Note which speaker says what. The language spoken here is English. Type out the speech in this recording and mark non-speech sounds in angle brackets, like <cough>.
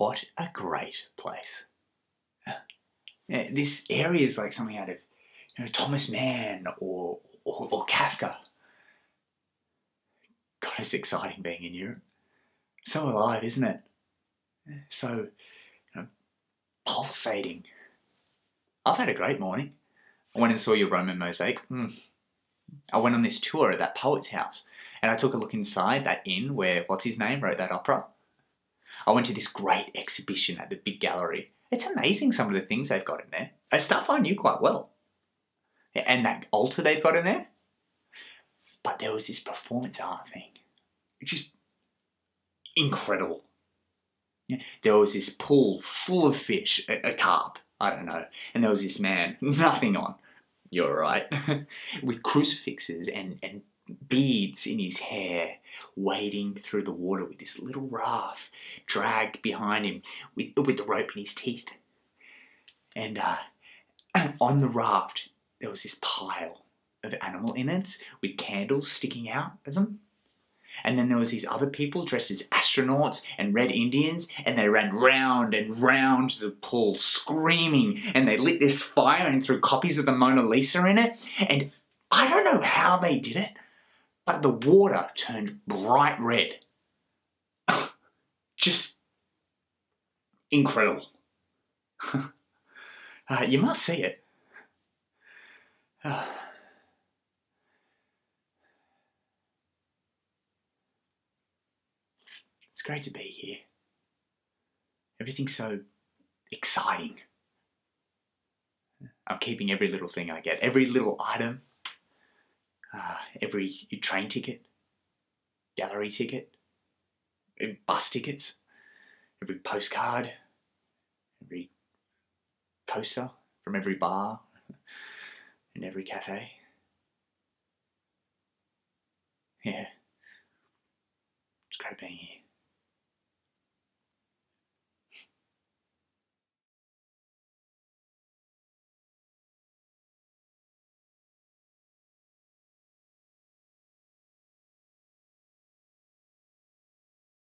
Speaker 1: What a great place. Yeah, this area is like something out of you know, Thomas Mann or, or, or Kafka. God, it's exciting being in Europe. So alive, isn't it? So you know, pulsating. I've had a great morning. I went and saw your Roman mosaic. Mm. I went on this tour at that poet's house and I took a look inside that inn where, what's his name, wrote that opera. I went to this great exhibition at the big gallery. It's amazing some of the things they've got in there. It's stuff I knew quite well. And that altar they've got in there. But there was this performance art thing. Just incredible. There was this pool full of fish, a, a carp, I don't know. And there was this man, <laughs> nothing on, you're right, <laughs> with crucifixes and, and beads in his hair, wading through the water with this little raft dragged behind him with, with the rope in his teeth. And uh, <clears throat> on the raft, there was this pile of animal innards with candles sticking out of them. And then there was these other people dressed as astronauts and red Indians, and they ran round and round the pool screaming, and they lit this fire and threw copies of the Mona Lisa in it. And I don't know how they did it, but the water turned bright red. <laughs> Just incredible. <laughs> uh, you must see it. <sighs> It's great to be here. Everything's so exciting. I'm keeping every little thing I get, every little item, every train ticket, gallery ticket, bus tickets, every postcard, every poster from every bar and every cafe. Yeah, it's great being here.